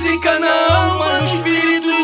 música na alma, no espírito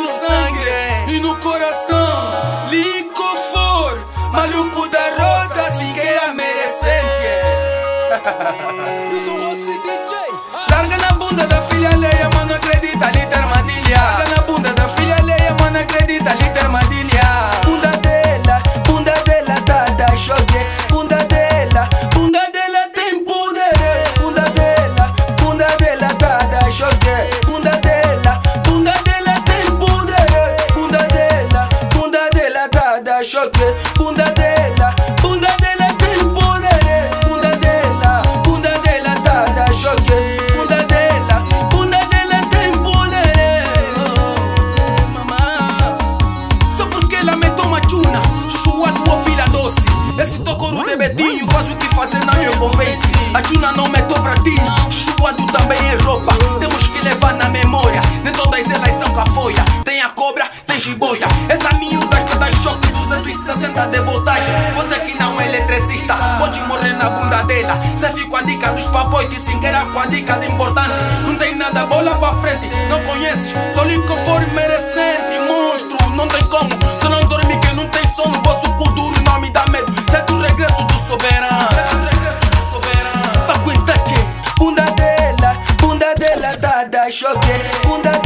da choque. Bunda dela, bunda dela tem poder. Bunda dela, bunda dela tá da choque. Bunda dela, bunda dela tem poder. Oh, mamá só porque ela me toma chuna Chuchua tua pilha doce. Esse tocoro de Betinho Faz o que fazer não eu convence. A chuna não me pra ti tu também é roupa. Temos que levar na memória Nem todas elas são cafoia Tem a cobra, tem jiboia. Essa miúda está da choque 260 de voltagem. Você que não é eletricista. Pode morrer na bunda dela. Cê fica com a dica dos papoites Sem querer com a dica de importante. Não tem nada, bola pra frente. Não conheces, só lico for merecente Monstro, não tem como. Se não dorme que não tem sono. Vosso cu duro não me dá medo. Certo o regresso do soberano. Certo o regresso do soberano. Aguenta che Bunda dela, bunda dela tá da choque Bunda dela,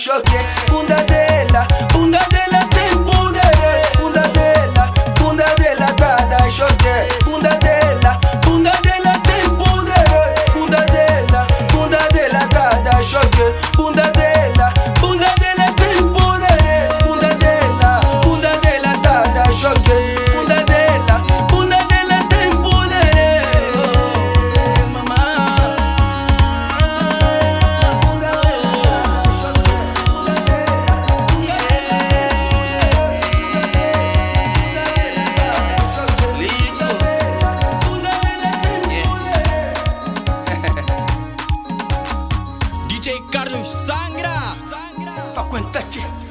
tá da choque Bunda dela, bunda dela tem poder Bunda dela, bunda dela tá da choque Bunda dela, bunda dela tem poder Bunda dela, bunda dela tá da choque Bunda dela cuenta, che.